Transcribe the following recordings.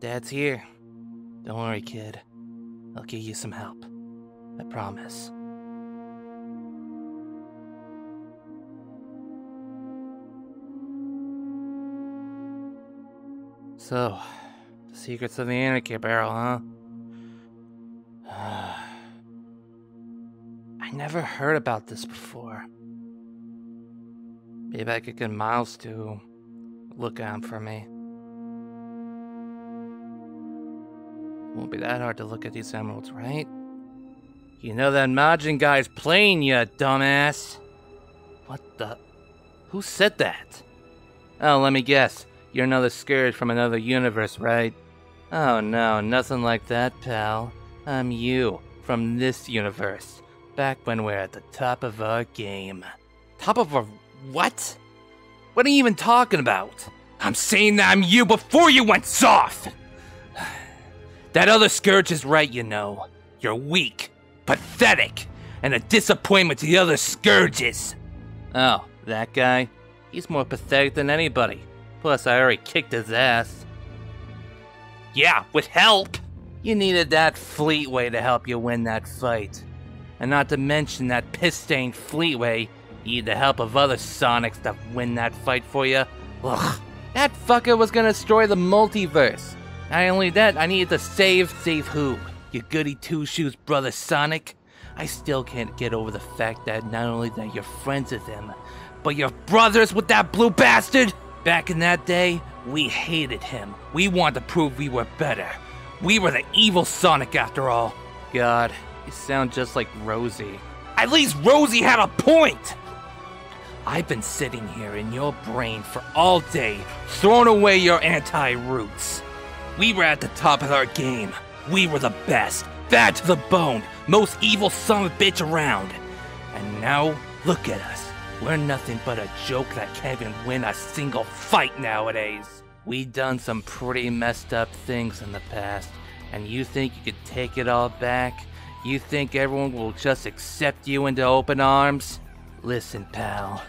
Dad's here. Don't worry, kid. I'll get you some help. I promise. So, the secrets of the Anarchy Beryl, huh? I never heard about this before. Maybe I could get Miles to look out for me. Won't be that hard to look at these emeralds, right? You know that Majin guy's playing you, dumbass. What the? Who said that? Oh, let me guess. You're another Scourge from another universe, right? Oh no, nothing like that, pal. I'm you, from this universe. Back when we're at the top of our game. Top of our what? What are you even talking about? I'm saying that I'm you before you went soft! That other Scourge is right, you know. You're weak, pathetic, and a disappointment to the other Scourges. Oh, that guy? He's more pathetic than anybody. Plus, I already kicked his ass. Yeah, with help! You needed that Fleetway to help you win that fight. And not to mention that piss-stained Fleetway need the help of other Sonics to win that fight for you. Ugh, that fucker was gonna destroy the multiverse. Not only that, I needed to save, save who? You goody two-shoes brother Sonic? I still can't get over the fact that not only that you're friends with him, but you're brothers with that blue bastard? Back in that day, we hated him. We wanted to prove we were better. We were the evil Sonic after all. God, you sound just like Rosy. At least Rosy had a point! I've been sitting here in your brain for all day, throwing away your anti-roots. We were at the top of our game. We were the best, bad to the bone, most evil son of a bitch around. And now, look at us. We're nothing but a joke that can't even win a single fight nowadays. We done some pretty messed up things in the past, and you think you could take it all back? You think everyone will just accept you into open arms? Listen, pal.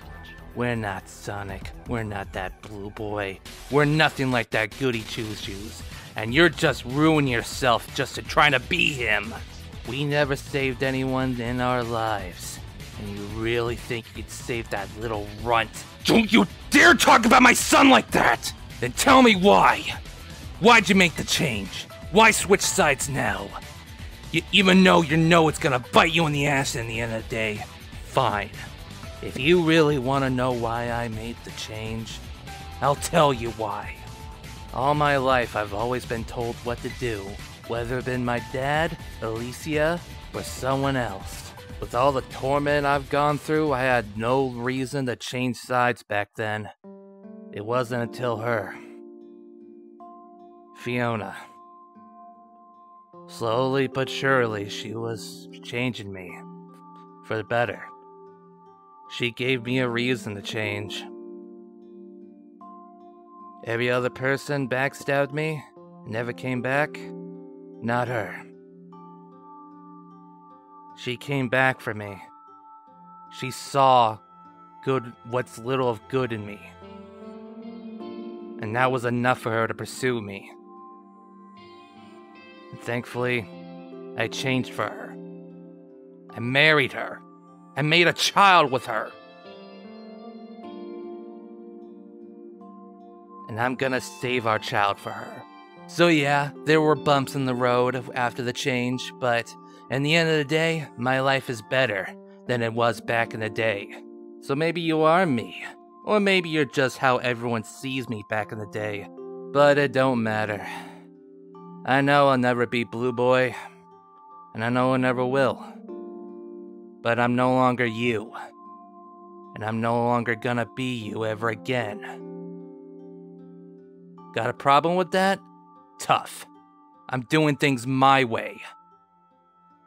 We're not Sonic. We're not that blue boy. We're nothing like that goody two shoes. And you're just ruining yourself just to try to be him. We never saved anyone in our lives. And you really think you could save that little runt? Don't you dare talk about my son like that! Then tell me why! Why'd you make the change? Why switch sides now? You even know you know it's gonna bite you in the ass in the end of the day. Fine. If you really want to know why I made the change, I'll tell you why. All my life, I've always been told what to do, whether it been my dad, Alicia, or someone else. With all the torment I've gone through, I had no reason to change sides back then. It wasn't until her. Fiona. Slowly but surely, she was changing me. For the better. She gave me a reason to change. Every other person backstabbed me, never came back. Not her. She came back for me. She saw good what's little of good in me. And that was enough for her to pursue me. And thankfully, I changed for her. I married her. I made a child with her. And I'm gonna save our child for her. So, yeah, there were bumps in the road after the change, but in the end of the day, my life is better than it was back in the day. So maybe you are me. Or maybe you're just how everyone sees me back in the day. But it don't matter. I know I'll never be Blue Boy. And I know I never will. But I'm no longer you. And I'm no longer gonna be you ever again. Got a problem with that? Tough. I'm doing things my way.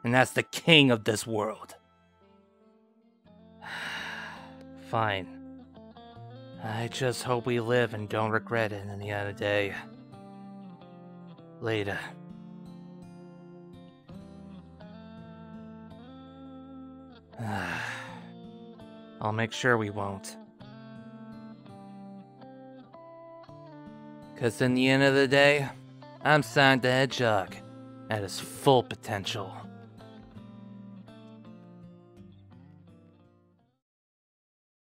And that's the king of this world. Fine. I just hope we live and don't regret it in the end of the day. Later. I'll make sure we won't. Because in the end of the day, I'm signed to Hedgehog at his full potential.